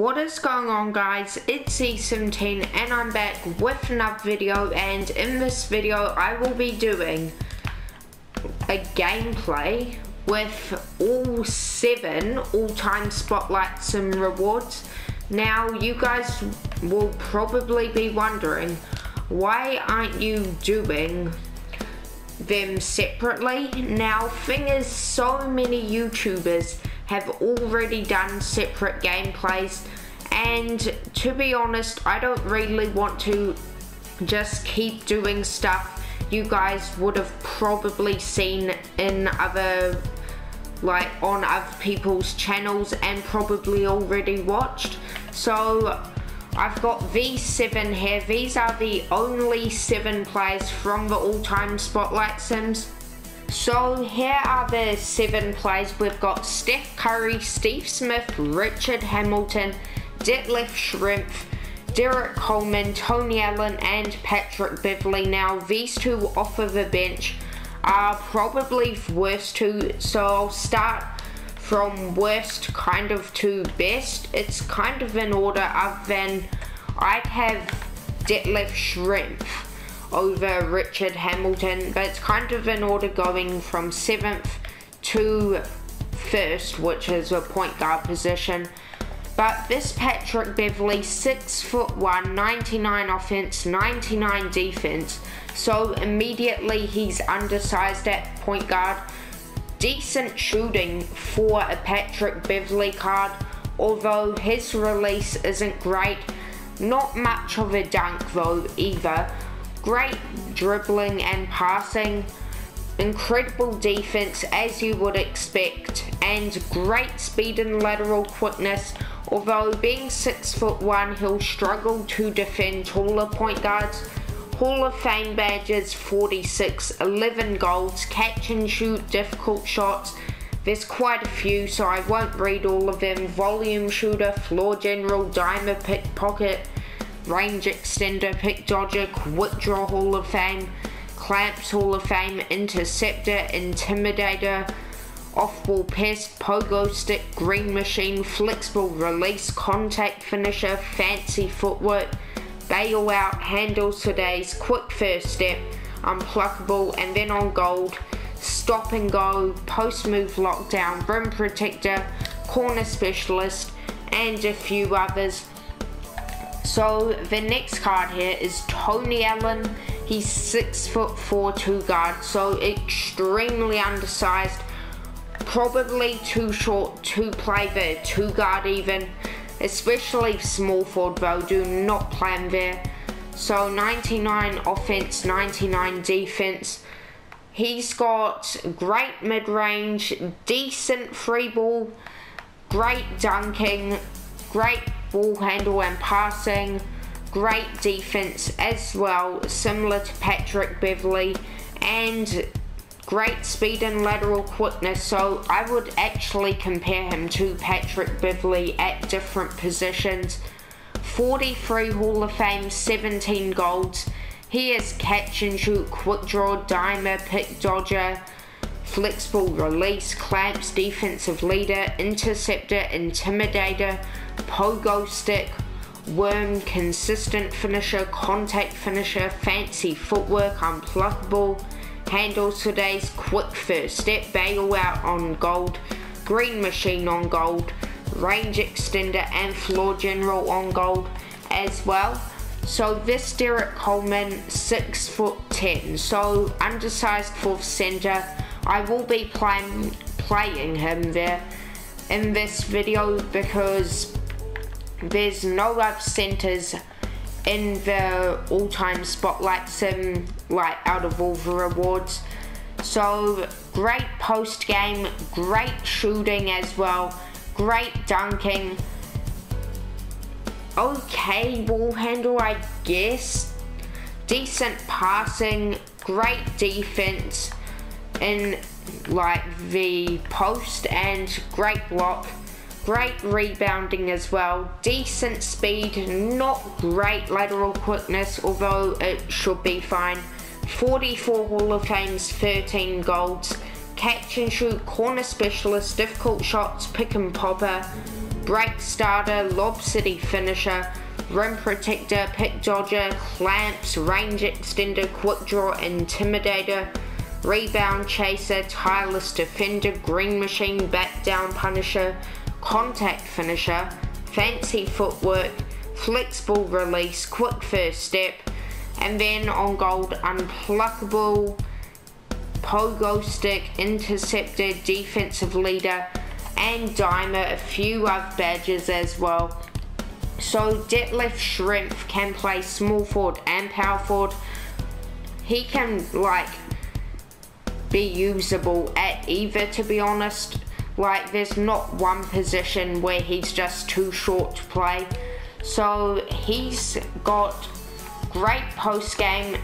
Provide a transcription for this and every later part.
What is going on guys, it's ZE17 and I'm back with another video and in this video I will be doing a gameplay with all seven all-time spotlights and rewards. Now you guys will probably be wondering why aren't you doing them separately? Now thing is so many YouTubers have already done separate gameplays. And to be honest I don't really want to just keep doing stuff you guys would have probably seen in other like on other people's channels and probably already watched. So I've got V7 here. These are the only seven players from the all-time spotlight sims so here are the seven players. We've got Steph Curry, Steve Smith, Richard Hamilton, Detlef Schrempf, Derrick Coleman, Tony Allen and Patrick Beverley. Now these two off of the bench are probably worst two. So I'll start from worst kind of to best. It's kind of in order other than I'd have Detlef Schrempf over Richard Hamilton, but it's kind of in order going from 7th to 1st, which is a point guard position. But this Patrick Beverley, 6 foot 1, 99 offense, 99 defense. So immediately he's undersized at point guard. Decent shooting for a Patrick Beverley card, although his release isn't great. Not much of a dunk though either. Great dribbling and passing, incredible defense as you would expect, and great speed and lateral quickness. Although being 6 foot 1, he'll struggle to defend taller point guards. Hall of Fame badges 46, 11 golds, catch and shoot, difficult shots. There's quite a few, so I won't read all of them. Volume shooter, floor general, diamond pickpocket, range extender, pick dodger, quick draw Hall of Fame, clamps Hall of Fame, interceptor, intimidator, off-ball pest, pogo stick, green machine, flexible release, contact finisher, fancy footwork, bailout, handles for days quick first step, unpluckable, and then on gold, stop and go, post move lockdown, rim protector, corner specialist, and a few others. So the next card here is Tony Allen. He's six foot four, two guard, so extremely undersized. Probably too short to play the two guard even, especially small forward though. Do not play him there. So 99 offense, 99 defense. He's got great mid range, decent free ball, great dunking, great ball handle and passing, great defense as well, similar to Patrick Beverley, and great speed and lateral quickness. So I would actually compare him to Patrick Beverley at different positions. 43 Hall of Fame, 17 golds. He is catch and shoot, quick draw, dimer, pick dodger, flexible release, clamps, defensive leader, interceptor, intimidator, pogo stick, worm, consistent finisher, contact finisher, fancy footwork, unpluckable, handles for days quick first step, bailout on gold, green machine on gold, range extender and floor general on gold as well. So this Derrick Coleman, six foot ten, so undersized fourth center. I will be playing playing him there in this video because there's no love centers in the all-time spotlight sim um, like out of all the rewards. So great post game great shooting as well great dunking. Okay ball handle i guess. Decent passing great defense in like the post and great block Great rebounding as well, decent speed, not great lateral quickness, although it should be fine. 44 Hall of Fames, 13 golds, catch and shoot, corner specialist, difficult shots, pick and popper, Break starter, lob city finisher, rim protector, pick dodger, clamps, range extender, quick draw, intimidator, rebound chaser, tireless defender, green machine, back down punisher, contact finisher, fancy footwork, flexible release, quick first step, and then on gold, unpluckable, pogo stick, interceptor, defensive leader, and dimer, a few other badges as well. So Detlef Schrempf can play small forward and power forward. He can like be usable at either to be honest. Like there's not one position where he's just too short to play. So he's got great post game,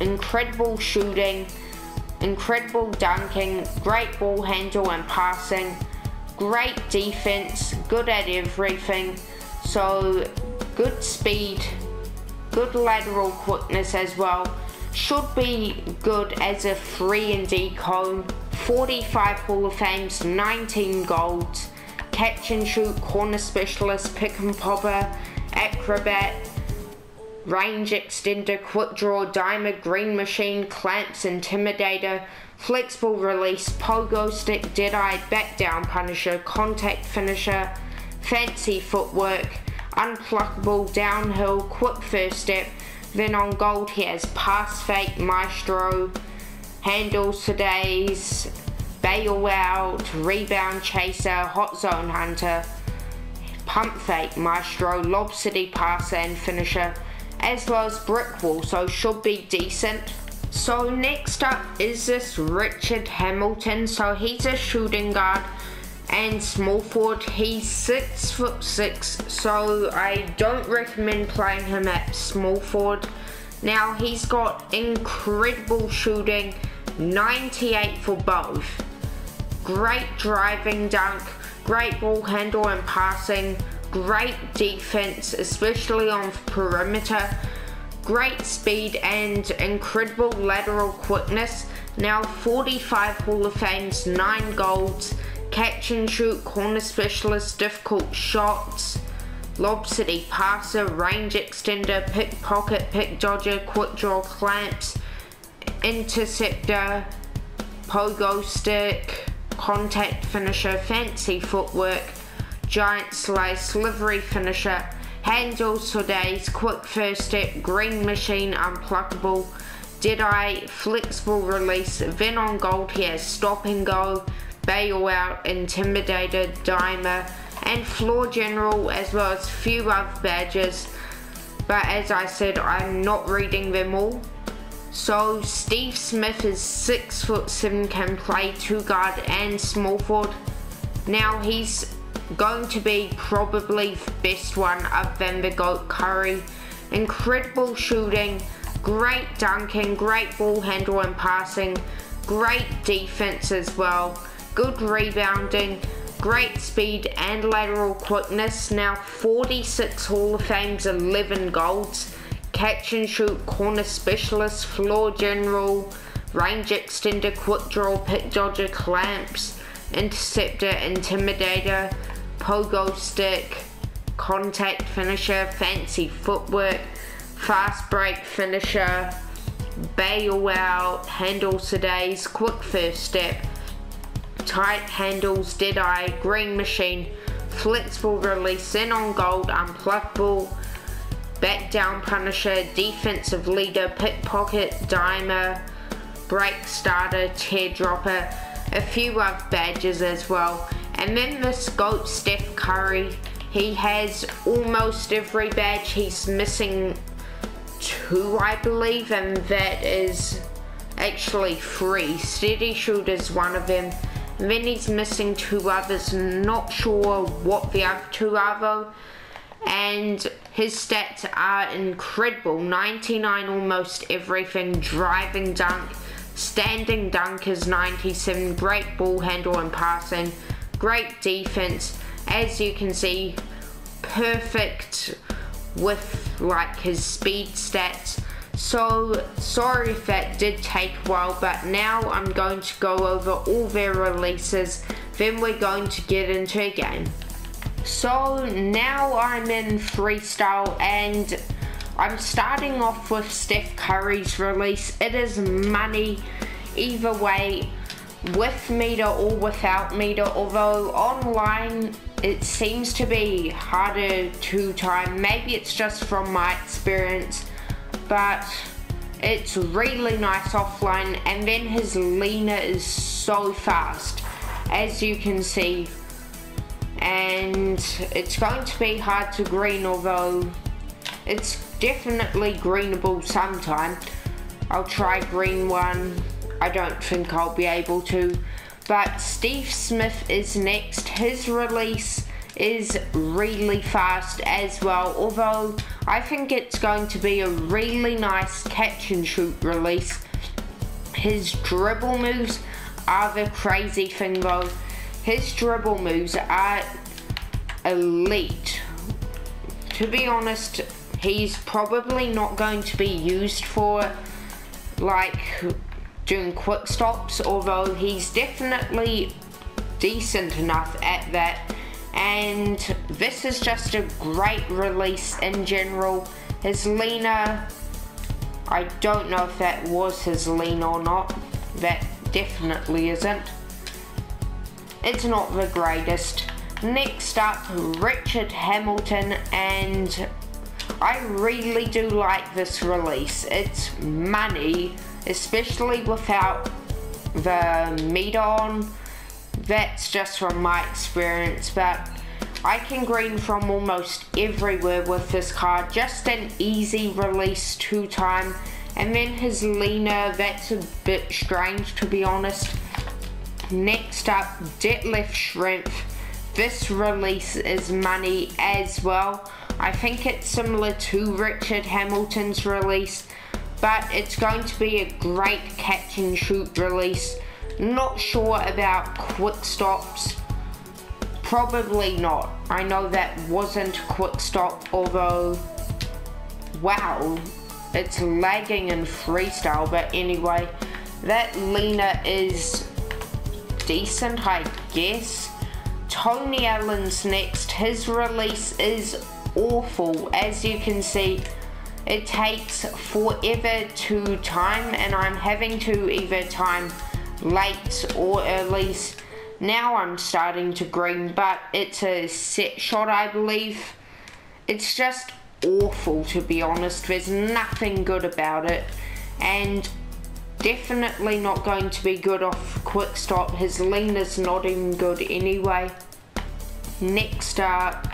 incredible shooting, incredible dunking, great ball handle and passing, great defense, good at everything. So good speed, good lateral quickness as well. Should be good as a 3 and D cone. 45 Hall of Fames, 19 golds, catch and shoot, corner specialist, pick and popper, acrobat, range extender, quick draw, diamond, green machine, clamps, intimidator, flexible release, pogo stick, deadeye, back down punisher, contact finisher, fancy footwork, unpluckable, downhill, quick first step. Then on gold he has pass fake, maestro, handles for days, bail out, rebound chaser, hot zone hunter, pump fake, maestro, lob city passer and finisher, as well as brick wall, so should be decent. So next up is this Richard Hamilton, so he's a shooting guard and small forward. He's six foot six, so I don't recommend playing him at small forward. Now he's got incredible shooting, 98 for both. Great driving dunk, great ball handle and passing, great defense, especially on perimeter, great speed and incredible lateral quickness. Now 45 Hall of Fames, 9 golds, catch and shoot, corner specialist, difficult shots, lob city passer, range extender, pickpocket, pick dodger, quick draw clamps, interceptor, pogo stick, contact finisher, fancy footwork, giant slayer, livery finisher, handles for days, quick first step, green machine, unpluckable, deadeye, flexible release, then on gold here, stop and go, Bailout, Intimidator, Dimer, and Floor General, as well as few other badges. But as I said, I'm not reading them all. So Steve Smith is six foot seven, can play two guard and small forward. Now he's going to be probably best one other than the GOAT Curry. Incredible shooting, great dunking, great ball handle and passing, great defense as well good rebounding, great speed and lateral quickness. Now 46 Hall of Fames, 11 golds, catch and shoot, corner specialist, floor general, range extender, quick draw, pick dodger, clamps, interceptor, intimidator, pogo stick, contact finisher, fancy footwork, fast break finisher, bail out, handle for days, quick first step, tight handles, deadeye, green machine, flexible release, in on gold, unpluckable, back down punisher, defensive leader, pickpocket, dimer, break starter, teardropper, a few other badges as well. And then this GOAT Steph Curry, he has almost every badge. He's missing two, I believe, and that is actually three. Steady Shoot is one of them. And then he's missing two others, not sure what the other two are though. And his stats are incredible. 99 almost everything, driving dunk, standing dunk is 97, great ball handle and passing, great defense. As you can see, perfect with like his speed stats. So sorry if that did take a while, but now I'm going to go over all their releases, then we're going to get into a game. So now I'm in freestyle and I'm starting off with Steph Curry's release. It is money either way, with meter or without meter, although online it seems to be harder to time. Maybe it's just from my experience, but it's really nice offline. And then his Lina is so fast, as you can see. And it's going to be hard to green, although it's definitely greenable sometime. I'll try green one. I don't think I'll be able to. But Steve Smith is next. His release is really fast as well, although I think it's going to be a really nice catch and shoot release. His dribble moves are the crazy thing though. His dribble moves are elite. To be honest, he's probably not going to be used for like doing quick stops, although he's definitely decent enough at that. And this is just a great release in general. His Lina, I don't know if that was his Lina or not. That definitely isn't. It's not the greatest. Next up, Richard Hamilton, and I really do like this release. It's money, especially without the meat on. That's just from my experience, but I can green from almost everywhere with this card. Just an easy release two time. And then his Lina, that's a bit strange to be honest. Next up, Detlef Schrempf. This release is money as well. I think it's similar to Richard Hamilton's release, but it's going to be a great catch and shoot release. Not sure about quick stops. Probably not. I know that wasn't quick stop, although, wow, it's lagging in freestyle, but anyway, that Lina is decent, I guess. Tony Allen's next. His release is awful. As you can see, it takes forever to time and I'm having to either time late or early. Now I'm starting to green, but it's a set shot, I believe. It's just awful, to be honest. There's nothing good about it. And definitely not going to be good off quick stop. His lean is not even good anyway. Next up,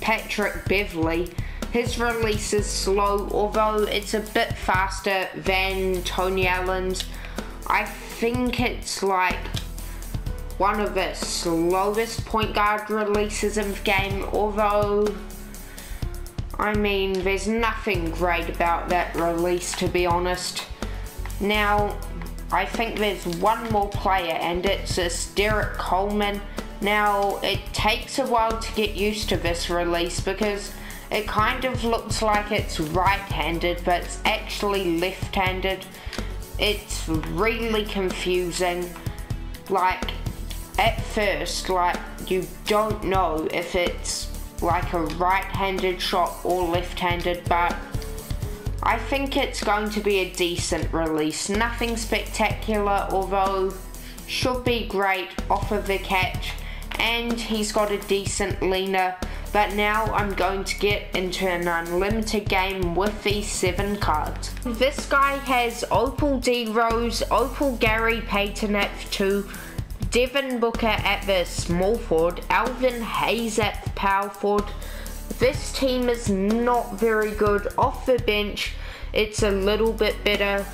Patrick Beverley. His release is slow, although it's a bit faster than Tony Allen's. I think it's like one of the slowest point guard releases in the game, although I mean, there's nothing great about that release to be honest. Now, I think there's one more player, and it's this Derrick Coleman. Now, it takes a while to get used to this release because it kind of looks like it's right-handed, but it's actually left-handed. It's really confusing. Like, at first, like, you don't know if it's like a right-handed shot or left-handed, but I think it's going to be a decent release. Nothing spectacular, although should be great off of the catch. And he's got a decent Lina. But now I'm going to get into an unlimited game with these seven cards. This guy has Opal D Rose, Opal Gary Payton at 2, Devin Booker at the small forward, Elvin Hayes at the power forward, this team is not very good off the bench. It's a little bit better.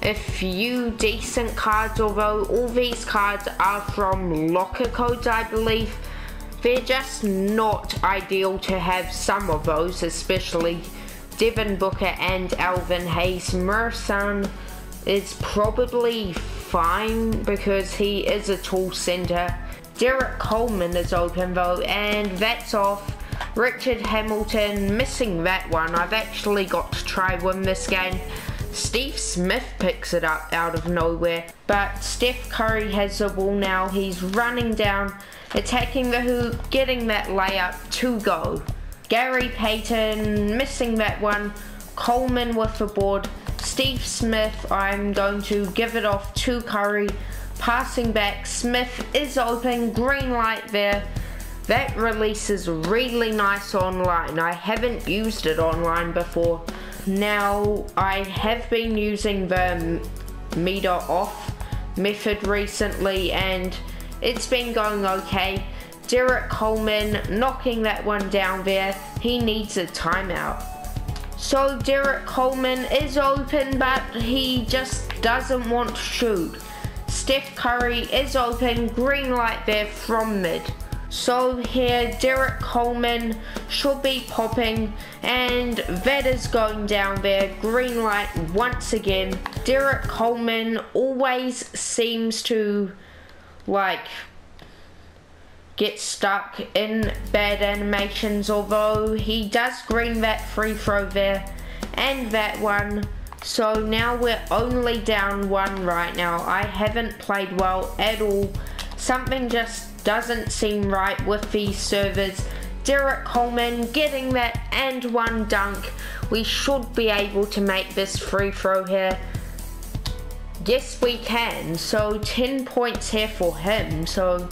A few decent cards, although all these cards are from locker codes, I believe. They're just not ideal to have some of those, especially Devin Booker and Elvin Hayes. Merson is probably fine because he is a tall center. Derrick Coleman is open though, and that's off. Richard Hamilton missing that one. I've actually got to try win this game. Steve Smith picks it up out of nowhere. But Steph Curry has the ball now. He's running down attacking the hoop, getting that layup to go. Gary Payton missing that one. Coleman with the board. Steve Smith, I'm going to give it off to Curry. Passing back, Smith is open, green light there. That release is really nice online. I haven't used it online before. Now, I have been using the meter off method recently and it's been going okay. Derrick Coleman knocking that one down there. He needs a timeout. So Derrick Coleman is open, but he just doesn't want to shoot. Steph Curry is open, green light there from mid. So here, Derrick Coleman should be popping, and that is going down there, green light once again. Derrick Coleman always seems to, like, get stuck in bad animations, although he does green that free throw there and that one. So now we're only down one right now. I haven't played well at all. Something just doesn't seem right with these servers. Derrick Coleman getting that and one dunk. We should be able to make this free throw here. Yes, we can. So 10 points here for him. So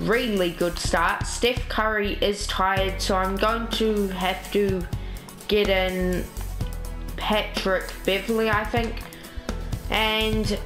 really good start. Steph Curry is tired, so I'm going to have to get in Patrick Beverley, I think. And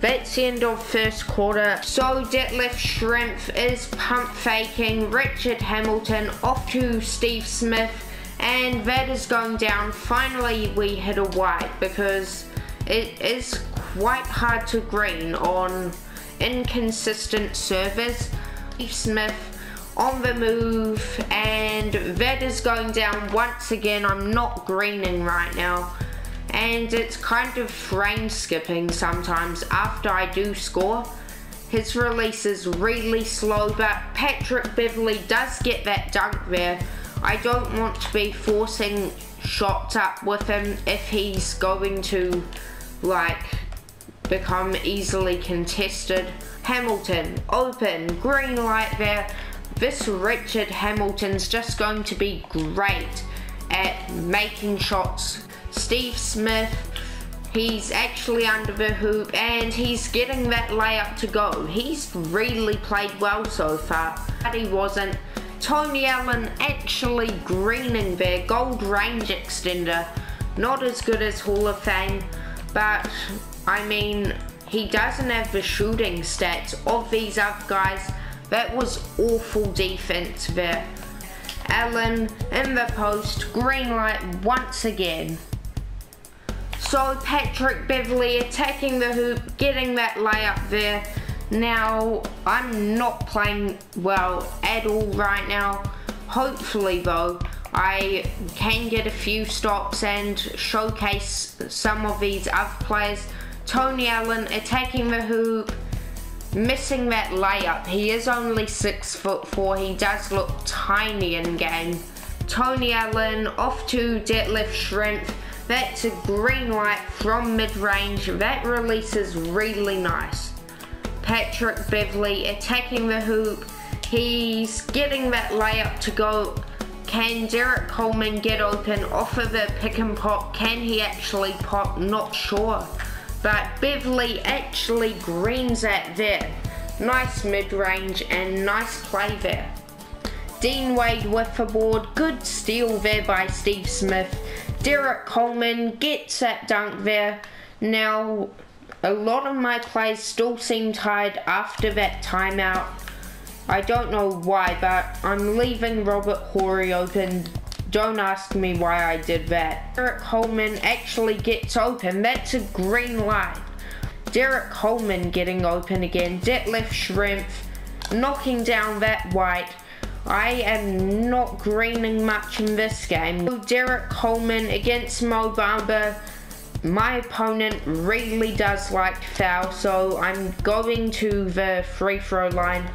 that's the end of first quarter. So Detlef Schrempf is pump faking Richard Hamilton off to Steve Smith. And that is going down. Finally, we hit a white because it is quite hard to green on inconsistent servers. Steve Smith on the move and that is going down once again. I'm not greening right now and it's kind of frame skipping sometimes after I do score. His release is really slow but Patrick Beverley does get that dunk there. I don't want to be forcing shots up with him if he's going to like become easily contested. Hamilton, open, green light there. This Richard Hamilton's just going to be great at making shots. Steve Smith, he's actually under the hoop and he's getting that layup to go. He's really played well so far, but he wasn't. Tony Allen actually greening there, gold range extender. Not as good as Hall of Fame, but I mean, he doesn't have the shooting stats of these other guys. That was awful defense there. Allen in the post, green light once again. So Patrick Beverley attacking the hoop, getting that layup there. Now, I'm not playing well at all right now. Hopefully though, I can get a few stops and showcase some of these other players Tony Allen attacking the hoop, missing that layup. He is only six foot four. He does look tiny in game. Tony Allen off to Detlef Schrempf. That's a green light from mid-range. That release is really nice. Patrick Beverley attacking the hoop. He's getting that layup to go. Can Derrick Coleman get open off of the pick and pop? Can he actually pop? Not sure but Beverley actually greens at there. Nice mid-range and nice play there. Dean Wade with the board, good steal there by Steve Smith. Derrick Coleman gets that dunk there. Now, a lot of my plays still seem tired after that timeout. I don't know why, but I'm leaving Robert Horry open don't ask me why I did that. Derrick Coleman actually gets open. That's a green light. Derrick Coleman getting open again. Detlef Schrempf knocking down that white. I am not greening much in this game. Derrick Coleman against Mo Bamba. My opponent really does like foul, so I'm going to the free throw line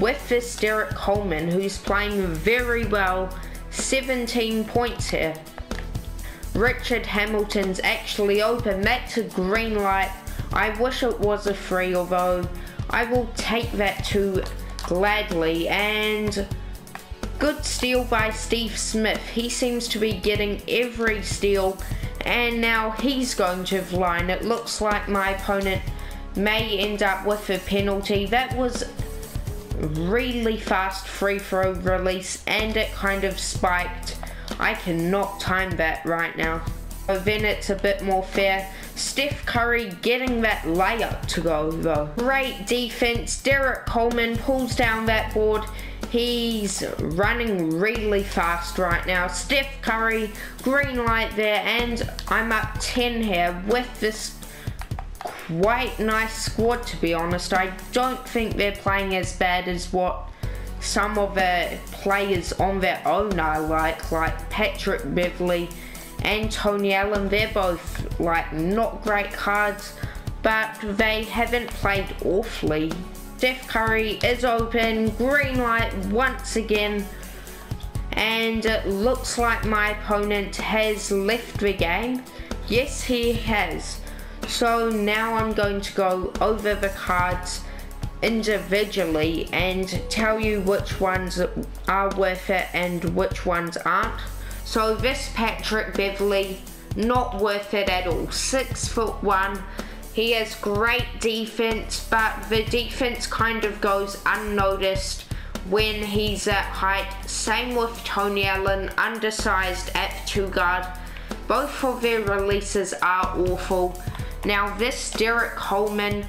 with this Derrick Coleman, who's playing very well 17 points here. Richard Hamilton's actually open. That's a green light. I wish it was a free, although I will take that to gladly and good steal by Steve Smith. He seems to be getting every steal and now he's going to line. It looks like my opponent may end up with a penalty. That was really fast free throw release and it kind of spiked. I cannot time that right now. So then it's a bit more fair. Steph Curry getting that layup to go though. Great defense. Derrick Coleman pulls down that board. He's running really fast right now. Steph Curry, green light there, and I'm up 10 here with this quite nice squad to be honest. I don't think they're playing as bad as what some of the players on their own are like, like Patrick Beverley and Tony Allen. They're both like not great cards, but they haven't played awfully. Steph Curry is open, green light once again, and it looks like my opponent has left the game. Yes, he has. So now I'm going to go over the cards individually and tell you which ones are worth it and which ones aren't. So this Patrick Beverley, not worth it at all. Six foot one. He has great defense, but the defense kind of goes unnoticed when he's at height. Same with Tony Allen, undersized at two guard. Both of their releases are awful. Now this Derrick Coleman,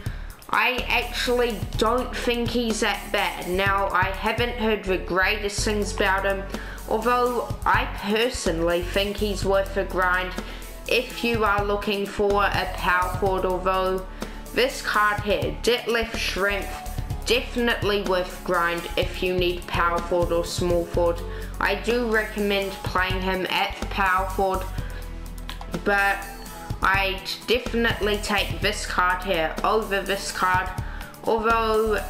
I actually don't think he's that bad. Now I haven't heard the greatest things about him, although I personally think he's worth a grind if you are looking for a power forward, although this card here, Detlef Schrempf, definitely worth grind if you need power forward or small forward. I do recommend playing him at power forward, but I'd definitely take this card here over this card. Although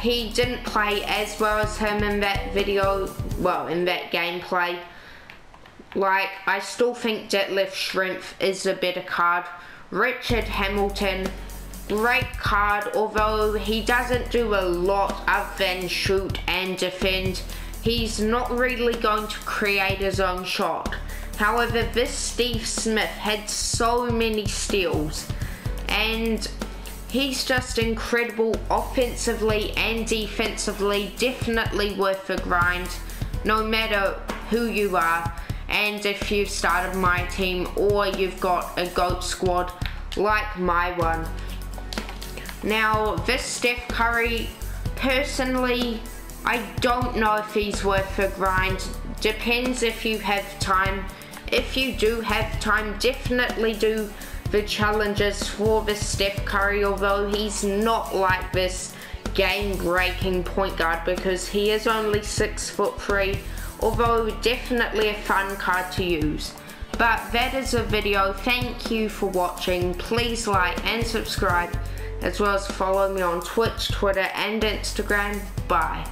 he didn't play as well as him in that video, well, in that gameplay. Like, I still think Detlef Schrempf is a better card. Richard Hamilton, great card, although he doesn't do a lot other than shoot and defend. He's not really going to create his own shot. However, this Steve Smith had so many steals and he's just incredible offensively and defensively, definitely worth the grind no matter who you are and if you've started my team or you've got a GOAT squad like my one. Now, this Steph Curry, personally, I don't know if he's worth a grind. Depends if you have time if you do have time, definitely do the challenges for this Steph Curry, although he's not like this game-breaking point guard because he is only six foot three, although definitely a fun card to use. But that is a video. Thank you for watching. Please like and subscribe, as well as follow me on Twitch, Twitter, and Instagram. Bye.